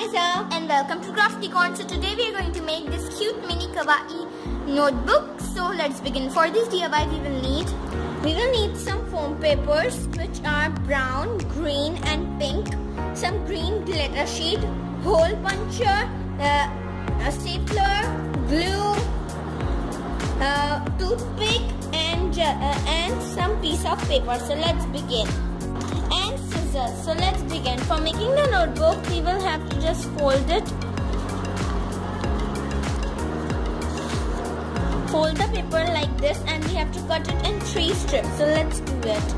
Liza and welcome to Crafty Corn. So today we are going to make this cute mini kawaii notebook. So let's begin. For this DIY we will need we will need some foam papers which are brown, green and pink, some green glitter sheet, hole puncher, uh, a stapler, glue, uh, toothpick and, uh, and some piece of paper. So let's begin So let's begin. For making the notebook, we will have to just fold it. Fold the paper like this and we have to cut it in three strips. So let's do it.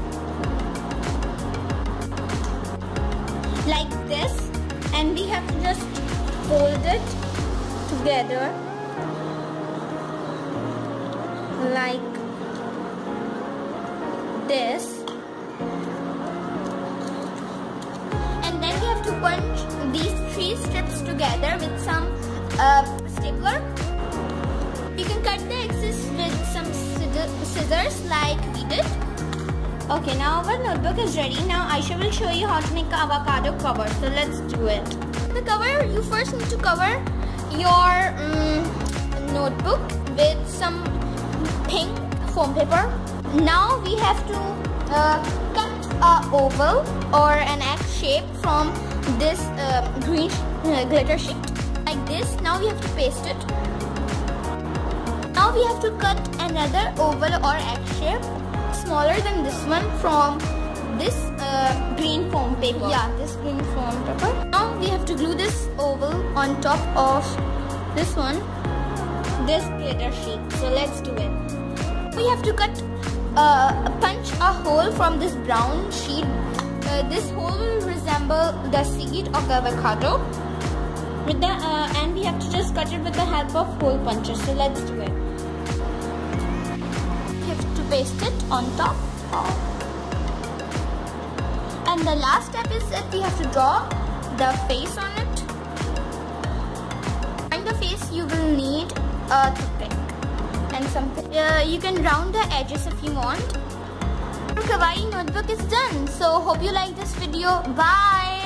Like this. And we have to just fold it together. Like this punch these three strips together with some uh, stapler. You can cut the excess with some scissors like we did. Okay, now our notebook is ready. Now Aisha will show you how to make avocado cover. So let's do it. The cover, you first need to cover your um, notebook with some pink foam paper. Now we have to uh, cut a oval or an X shape from this uh, green uh, glitter sheet. Like this now we have to paste it. Now we have to cut another oval or X shape smaller than this one from this uh, green foam paper. Yeah this green foam paper. Now we have to glue this oval on top of this one this glitter sheet. So let's do it. We have to cut uh, punch a hole from this brown sheet uh, this hole will resemble the seed of the avocado. With the uh, and we have to just cut it with the help of hole puncher. So let's do it. We have to paste it on top. And the last step is that we have to draw the face on it. And the face you will need a toothpick and something. Uh, you can round the edges if you want kawaii notebook is done. So hope you like this video. Bye.